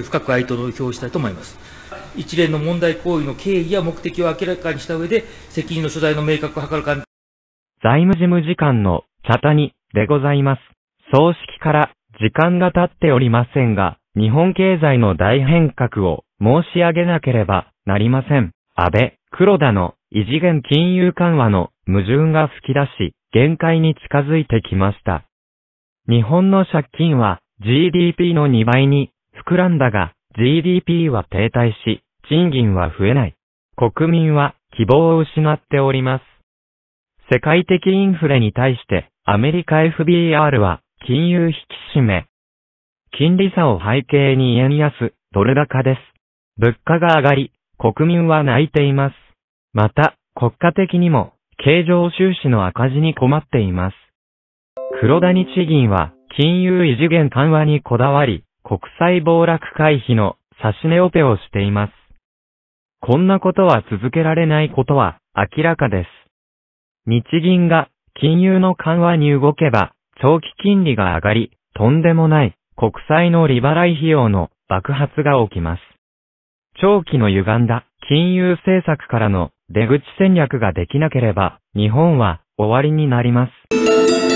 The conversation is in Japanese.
深く哀悼の表をしたいと思います。一連の問題行為の経緯や目的を明らかにした上で、責任の所在の明確を図る関財務事務次官の茶谷でございます。葬式から時間が経っておりませんが、日本経済の大変革を申し上げなければなりません。安倍、黒田の異次元金融緩和の矛盾が吹き出し、限界に近づいてきました。日本の借金は GDP の2倍に膨らんだが、GDP は停滞し、賃金は増えない。国民は希望を失っております。世界的インフレに対して、アメリカ FBR は金融引き締め。金利差を背景に円安、ドル高です。物価が上がり、国民は泣いています。また、国家的にも、経常収支の赤字に困っています。黒田日銀は、金融異次元緩和にこだわり、国際暴落回避の差し値オペをしています。こんなことは続けられないことは明らかです。日銀が金融の緩和に動けば長期金利が上がり、とんでもない国債の利払い費用の爆発が起きます。長期の歪んだ金融政策からの出口戦略ができなければ日本は終わりになります。